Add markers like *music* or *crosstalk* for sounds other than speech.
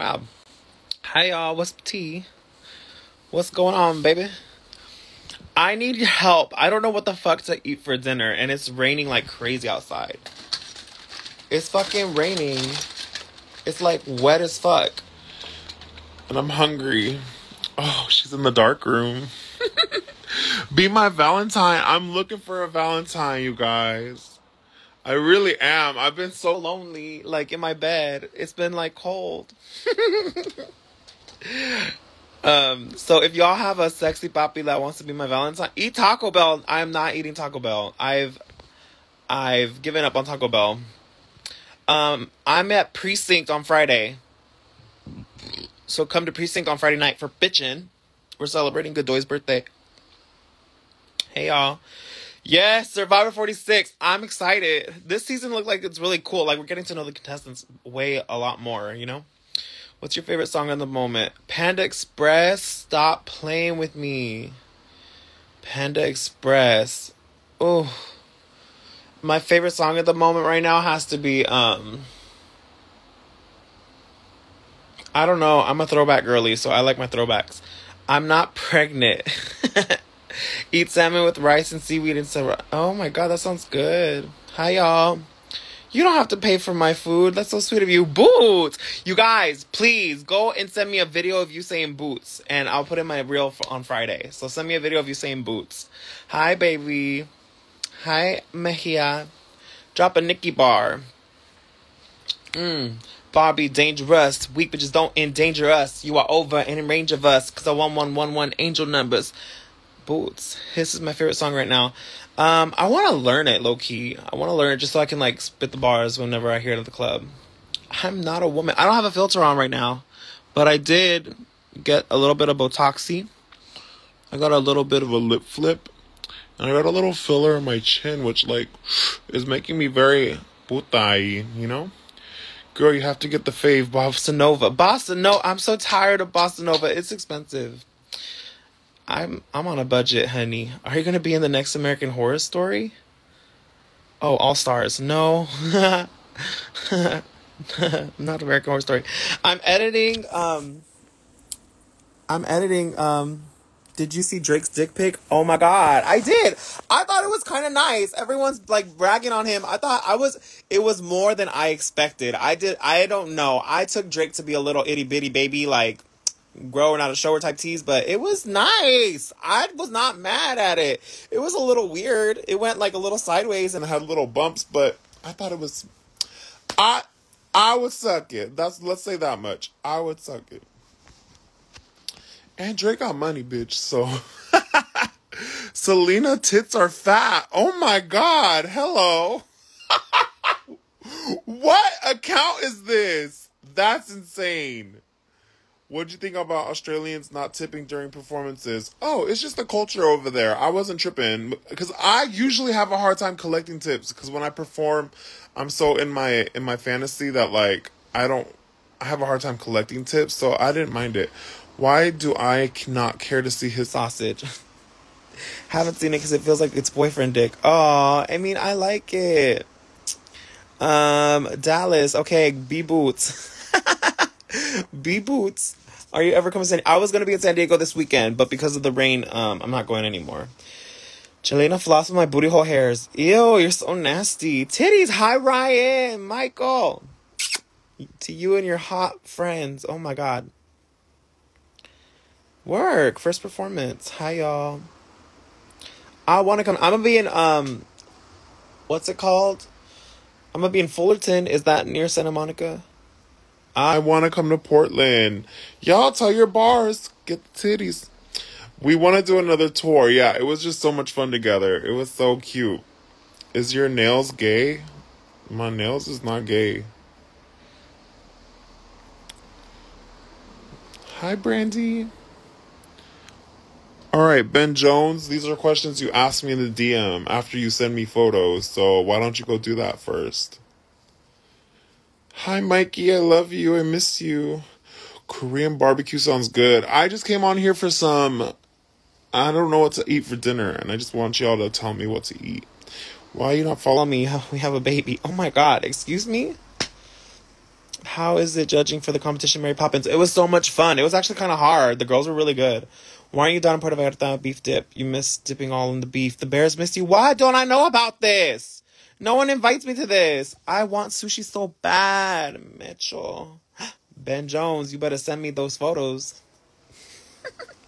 Wow. Hi y'all, what's tea? What's going on, baby? I need help. I don't know what the fuck to eat for dinner, and it's raining like crazy outside. It's fucking raining. It's like wet as fuck. And I'm hungry. Oh, she's in the dark room. *laughs* Be my Valentine. I'm looking for a Valentine, you guys. I really am. I've been so lonely, like in my bed. It's been like cold. *laughs* um, so if y'all have a sexy papi that wants to be my Valentine, eat Taco Bell. I'm not eating Taco Bell. I've I've given up on Taco Bell. Um, I'm at Precinct on Friday. So come to Precinct on Friday night for bitchin'. We're celebrating Godoy's birthday. Hey y'all. Yes, Survivor 46. I'm excited. This season looked like it's really cool. Like we're getting to know the contestants way a lot more, you know? What's your favorite song in the moment? Panda Express, Stop Playing with Me. Panda Express. Oh. My favorite song at the moment right now has to be um I don't know. I'm a throwback girly, so I like my throwbacks. I'm not pregnant. *laughs* Eat salmon with rice and seaweed and so. Oh my god, that sounds good. Hi y'all. You don't have to pay for my food. That's so sweet of you. Boots. You guys, please go and send me a video of you saying boots, and I'll put in my reel on Friday. So send me a video of you saying boots. Hi, baby. Hi, Mejia. Drop a Nicki bar. Mmm. Barbie, dangerous. Weak bitches don't endanger us. You are over and in range of us. Cause I want one one one angel numbers. Boots. This is my favorite song right now. Um, I want to learn it low key. I want to learn it just so I can like spit the bars whenever I hear it at the club. I'm not a woman. I don't have a filter on right now, but I did get a little bit of Botoxy. I got a little bit of a lip flip, and I got a little filler in my chin, which like is making me very putai, you know. Girl, you have to get the fave Bossa Nova. Bossa Nova. I'm so tired of Bossa Nova. It's expensive. I'm I'm on a budget, honey. Are you gonna be in the next American Horror Story? Oh, All Stars. No. *laughs* Not American Horror Story. I'm editing um I'm editing um did you see Drake's dick pic? Oh my god, I did. I thought it was kind of nice. Everyone's like bragging on him. I thought I was it was more than I expected. I did I don't know. I took Drake to be a little itty bitty baby like growing out of shower type tease, but it was nice. I was not mad at it. It was a little weird. It went like a little sideways and had little bumps, but I thought it was I I would suck it. That's let's say that much. I would suck it. And Drake got money, bitch. So *laughs* Selena tits are fat. Oh my god. Hello. *laughs* what account is this? That's insane. What'd you think about Australians not tipping during performances? Oh, it's just the culture over there. I wasn't tripping because I usually have a hard time collecting tips because when I perform, I'm so in my in my fantasy that like I don't I have a hard time collecting tips, so I didn't mind it. Why do I not care to see his sausage? *laughs* Haven't seen it because it feels like it's boyfriend dick. Oh, I mean I like it. Um, Dallas. Okay, B boots. *laughs* *laughs* B boots. Are you ever coming to San I was gonna be in San Diego this weekend, but because of the rain, um, I'm not going anymore. Jelena floss with my booty hole hairs. Ew, you're so nasty. Titties. Hi, Ryan. Michael. To you and your hot friends. Oh my god. Work. First performance. Hi, y'all. I want to come. I'm gonna be in um. What's it called? I'm gonna be in Fullerton. Is that near Santa Monica? I want to come to Portland. Y'all tell your bars, get the titties. We want to do another tour. Yeah, it was just so much fun together. It was so cute. Is your nails gay? My nails is not gay. Hi, Brandy. All right, Ben Jones, these are questions you asked me in the DM after you send me photos. So why don't you go do that first? Hi, Mikey. I love you. I miss you. Korean barbecue sounds good. I just came on here for some. I don't know what to eat for dinner, and I just want y'all to tell me what to eat. Why you not follow me? We have a baby. Oh my god, excuse me? How is it judging for the competition, Mary Poppins? It was so much fun. It was actually kind of hard. The girls were really good. Why aren't you down in Puerto Vallarta beef dip? You miss dipping all in the beef. The Bears missed you. Why don't I know about this? No one invites me to this. I want sushi so bad, Mitchell. *gasps* Ben Jones, you better send me those photos. *laughs*